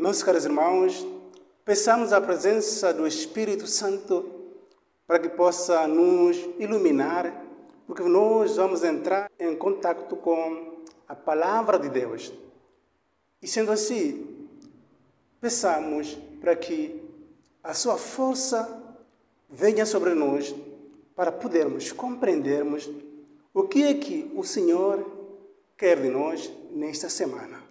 Meus caros irmãos, peçamos a presença do Espírito Santo para que possa nos iluminar, porque nós vamos entrar em contato com a palavra de Deus. E sendo assim, peçamos para que a sua força venha sobre nós para podermos compreendermos o que é que o Senhor quer de nós nesta semana.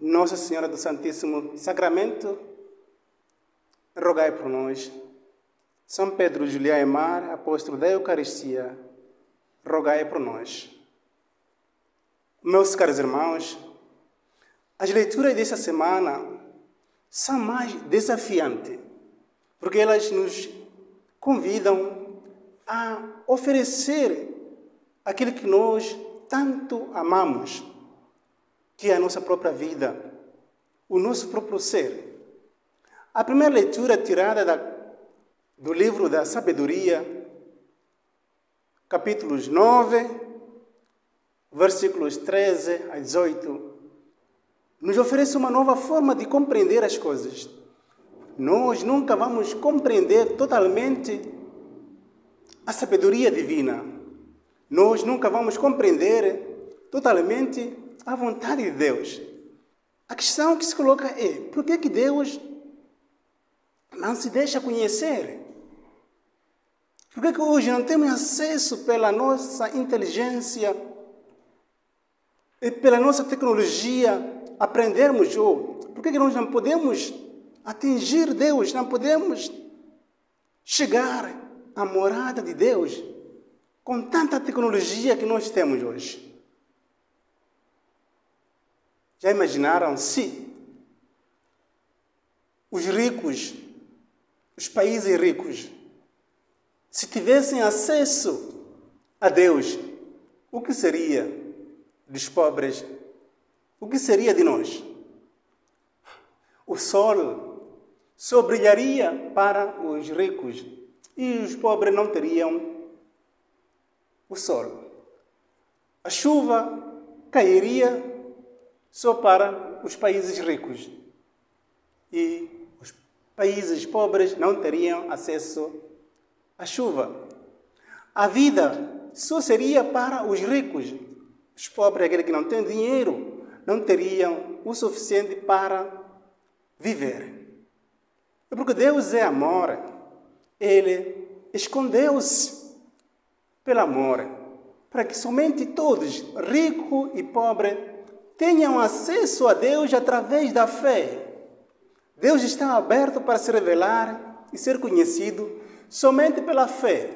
Nossa Senhora do Santíssimo Sacramento, rogai por nós. São Pedro Julião Emar, apóstolo da Eucaristia, rogai por nós. Meus caros irmãos, as leituras desta semana são mais desafiantes, porque elas nos convidam a oferecer aquilo que nós tanto amamos que é a nossa própria vida, o nosso próprio ser. A primeira leitura tirada da, do livro da Sabedoria, capítulos 9, versículos 13 a 18, nos oferece uma nova forma de compreender as coisas. Nós nunca vamos compreender totalmente a sabedoria divina. Nós nunca vamos compreender totalmente a vontade de Deus. A questão que se coloca é: por que, que Deus não se deixa conhecer? Por que, que hoje não temos acesso pela nossa inteligência e pela nossa tecnologia aprendermos? Ou por que, que nós não podemos atingir Deus, não podemos chegar à morada de Deus com tanta tecnologia que nós temos hoje? Já imaginaram se os ricos, os países ricos, se tivessem acesso a Deus, o que seria dos pobres? O que seria de nós? O sol só brilharia para os ricos e os pobres não teriam o sol. A chuva cairia só para os países ricos. E os países pobres não teriam acesso à chuva. A vida só seria para os ricos. Os pobres, aqueles que não têm dinheiro, não teriam o suficiente para viver. É porque Deus é amor. Ele escondeu-se pelo amor, para que somente todos, rico e pobre, tenham acesso a Deus através da fé. Deus está aberto para se revelar e ser conhecido somente pela fé.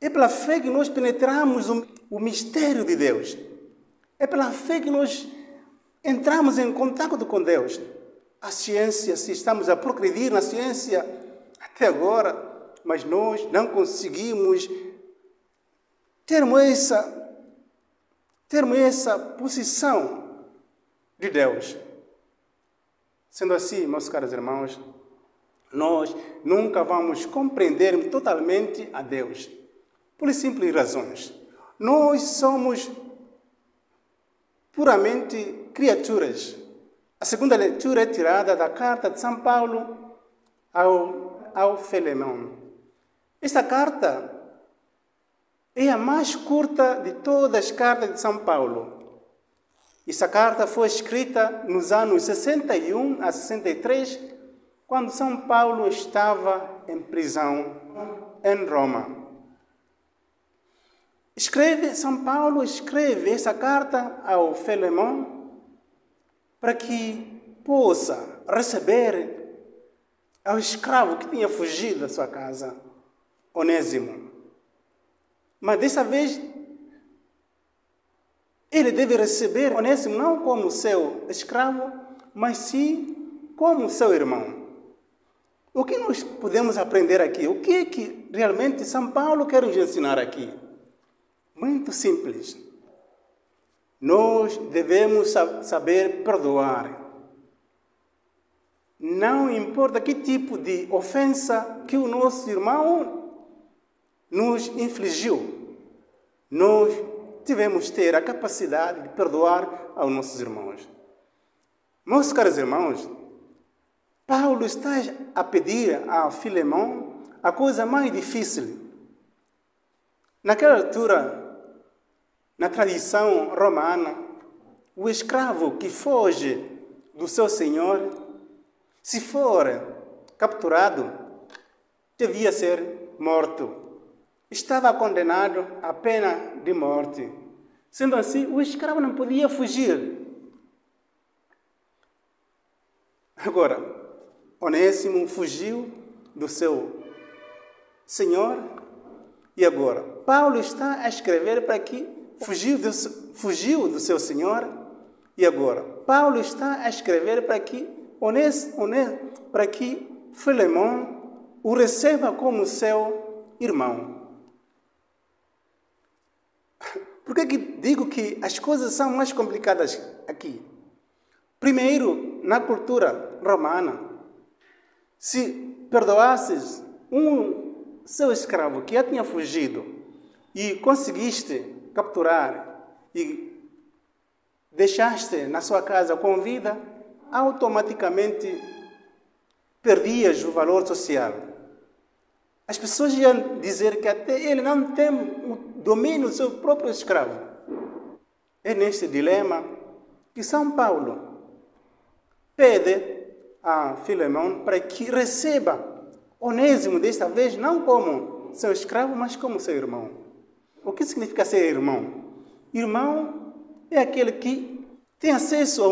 É pela fé que nós penetramos o mistério de Deus. É pela fé que nós entramos em contato com Deus. A ciência, se estamos a progredir na ciência até agora, mas nós não conseguimos termos essa termos essa posição de Deus. Sendo assim, meus caros irmãos, nós nunca vamos compreender totalmente a Deus, por simples razões. Nós somos puramente criaturas. A segunda leitura é tirada da carta de São Paulo ao, ao Filemão. Esta carta é a mais curta de todas as cartas de São Paulo. Essa carta foi escrita nos anos 61 a 63, quando São Paulo estava em prisão em Roma. Escreve, São Paulo escreve essa carta ao Filemão para que possa receber ao escravo que tinha fugido da sua casa, Onésimo. Mas dessa vez, ele deve receber Onésimo não como seu escravo, mas sim como seu irmão. O que nós podemos aprender aqui? O que é que realmente São Paulo quer nos ensinar aqui? Muito simples. Nós devemos saber perdoar. Não importa que tipo de ofensa que o nosso irmão nos infligiu. Nós devemos ter a capacidade de perdoar aos nossos irmãos. Meus caros irmãos, Paulo está a pedir a Filemão a coisa mais difícil. Naquela altura, na tradição romana, o escravo que foge do seu senhor, se for capturado, devia ser morto. Estava condenado à pena de morte. Sendo assim, o escravo não podia fugir. Agora, Onésimo fugiu do seu senhor e agora Paulo está a escrever para que fugiu do, fugiu do seu senhor e agora Paulo está a escrever para que Onés, Onés, para que Filemão o receba como seu irmão. Por que, que digo que as coisas são mais complicadas aqui? Primeiro, na cultura romana, se perdoasses um seu escravo que já tinha fugido e conseguiste capturar e deixaste na sua casa com vida, automaticamente perdias o valor social. As pessoas iam dizer que até ele não tem o domínio do seu próprio escravo. É neste dilema que São Paulo pede a Filemão para que receba Onésimo desta vez não como seu escravo, mas como seu irmão. O que significa ser irmão? Irmão é aquele que tem acesso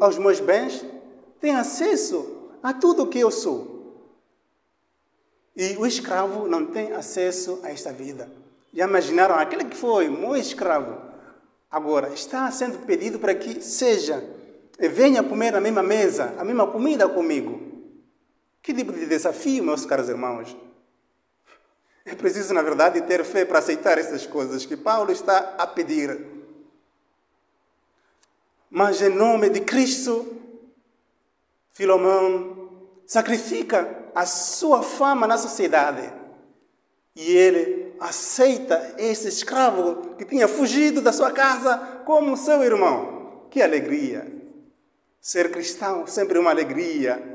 aos meus bens, tem acesso a tudo o que eu sou. E o escravo não tem acesso a esta vida. Já imaginaram aquele que foi meu escravo? Agora está sendo pedido para que seja e venha comer na mesma mesa, a mesma comida comigo. Que tipo de desafio, meus caros irmãos? É preciso, na verdade, ter fé para aceitar essas coisas que Paulo está a pedir. Mas em nome de Cristo, Filomão sacrifica a sua fama na sociedade e ele aceita esse escravo que tinha fugido da sua casa como seu irmão. Que alegria! Ser cristão sempre uma alegria.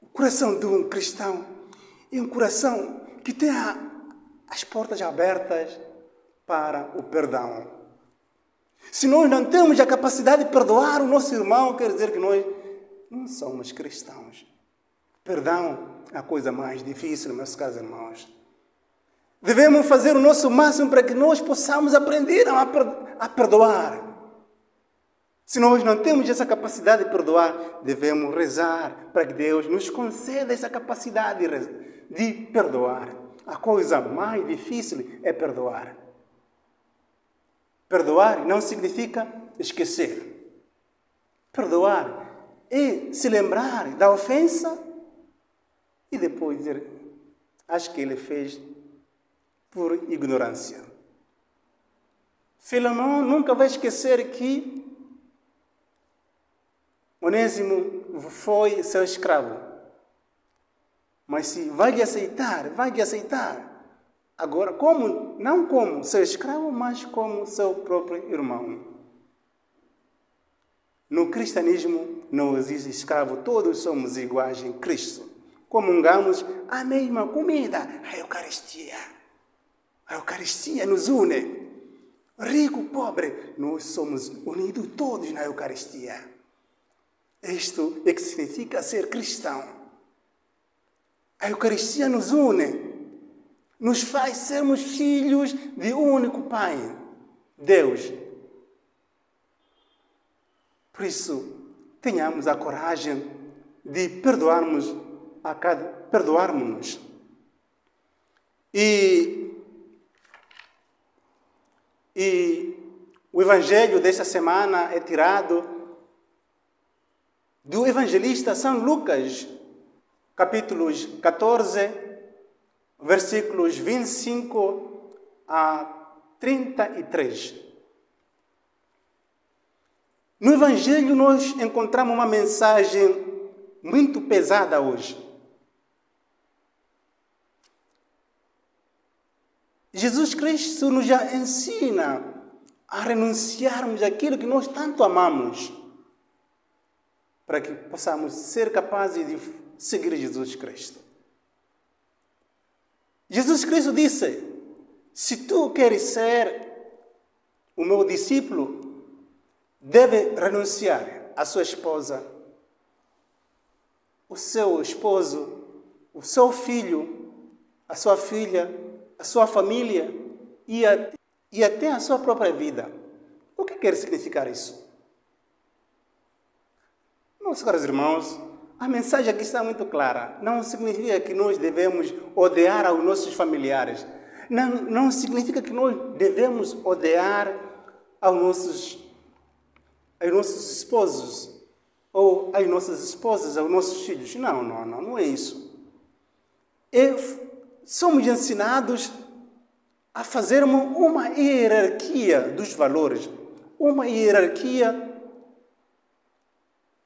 O coração de um cristão é um coração que tem as portas abertas para o perdão. Se nós não temos a capacidade de perdoar o nosso irmão, quer dizer que nós não somos cristãos. Perdão é a coisa mais difícil, meus caros irmãos. Devemos fazer o nosso máximo para que nós possamos aprender a perdoar. Se nós não temos essa capacidade de perdoar, devemos rezar para que Deus nos conceda essa capacidade de perdoar. A coisa mais difícil é perdoar. Perdoar não significa esquecer. Perdoar é se lembrar da ofensa e depois dizer: Acho que ele fez por ignorância. Filemão nunca vai esquecer que Onésimo foi seu escravo. Mas se vai aceitar, vai aceitar. Agora, como, não como seu escravo, mas como seu próprio irmão. No cristianismo não existe escravo, todos somos iguais em Cristo. Comungamos a mesma comida, a Eucaristia. A Eucaristia nos une. Rico, pobre, nós somos unidos todos na Eucaristia. Isto é que significa ser cristão. A Eucaristia nos une, nos faz sermos filhos de um único Pai, Deus. Por isso, tenhamos a coragem de perdoarmos a cada perdoarmos-nos. E e o evangelho desta semana é tirado do evangelista São Lucas, capítulos 14, versículos 25 a 33. No evangelho nós encontramos uma mensagem muito pesada hoje. Jesus Cristo nos já ensina a renunciarmos àquilo que nós tanto amamos, para que possamos ser capazes de seguir Jesus Cristo. Jesus Cristo disse: Se tu queres ser o meu discípulo, deve renunciar à sua esposa, o seu esposo, o seu filho, a sua filha, a sua família e, a, e até a sua própria vida. O que quer significar isso? Meus caros irmãos, a mensagem aqui está muito clara. Não significa que nós devemos odiar aos nossos familiares. Não, não significa que nós devemos odiar aos nossos, aos nossos esposos ou às nossas esposas, aos nossos filhos. Não, não, não, não é isso. E somos ensinados a fazermos uma hierarquia dos valores, uma hierarquia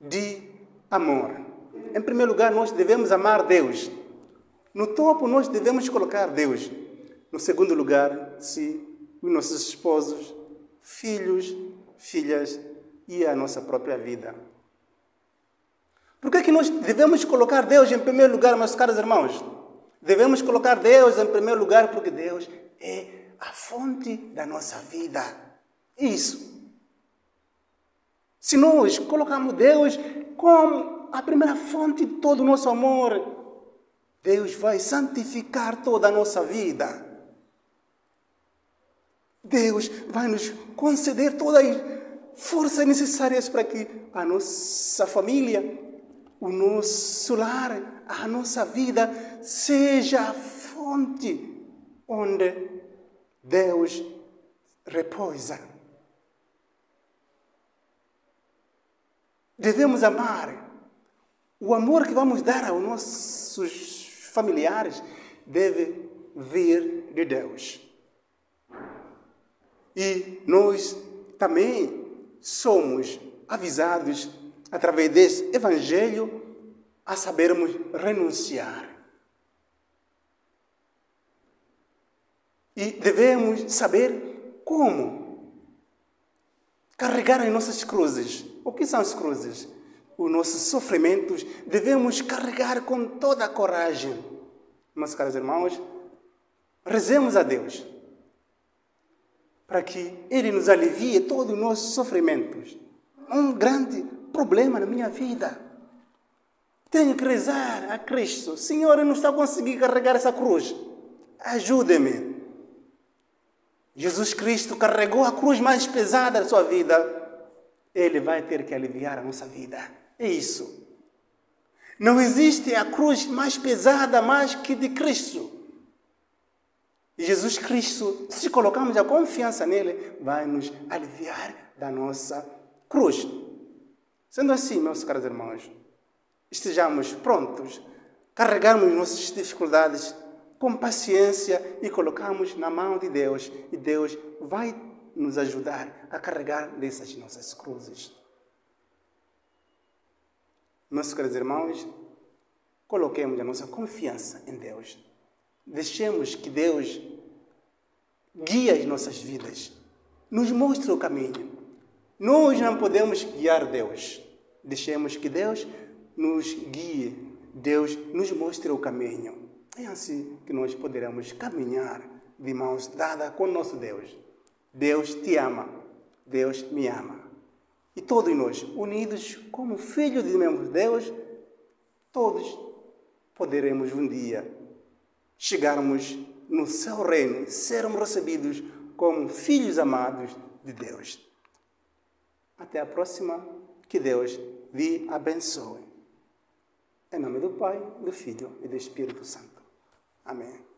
de amor em primeiro lugar, nós devemos amar Deus. No topo, nós devemos colocar Deus. No segundo lugar, se os nossos esposos, filhos, filhas e a nossa própria vida. Por que, é que nós devemos colocar Deus em primeiro lugar, meus caros irmãos? Devemos colocar Deus em primeiro lugar porque Deus é a fonte da nossa vida. Isso. Se nós colocamos Deus como a primeira fonte de todo o nosso amor. Deus vai santificar toda a nossa vida. Deus vai nos conceder todas as forças necessárias para que a nossa família, o nosso lar, a nossa vida seja a fonte onde Deus repousa. Devemos amar o amor que vamos dar aos nossos familiares deve vir de Deus. E nós também somos avisados através desse evangelho a sabermos renunciar. E devemos saber como carregar as nossas cruzes. O que são as cruzes? os nossos sofrimentos, devemos carregar com toda a coragem. Meus caros irmãos, rezemos a Deus para que Ele nos alivie todos os nossos sofrimentos. Um grande problema na minha vida. Tenho que rezar a Cristo. Senhor, eu não estou conseguindo carregar essa cruz. Ajude-me. Jesus Cristo carregou a cruz mais pesada da sua vida. Ele vai ter que aliviar a nossa vida. É isso. Não existe a cruz mais pesada mais que de Cristo. Jesus Cristo, se colocarmos a confiança nele, vai nos aliviar da nossa cruz. Sendo assim, meus caros irmãos, estejamos prontos, carregarmos nossas dificuldades com paciência e colocamos na mão de Deus, e Deus vai nos ajudar a carregar dessas nossas cruzes. Meus caros irmãos, coloquemos a nossa confiança em Deus. Deixemos que Deus guie as nossas vidas, nos mostre o caminho. Nós não podemos guiar Deus. Deixemos que Deus nos guie, Deus nos mostre o caminho. É assim que nós poderemos caminhar de mãos dadas com nosso Deus. Deus te ama, Deus me ama. E todos nós, unidos como filhos de mesmo Deus, todos poderemos um dia chegarmos no seu reino, sermos recebidos como filhos amados de Deus. Até a próxima, que Deus lhe abençoe. Em nome do Pai, do Filho e do Espírito Santo. Amém.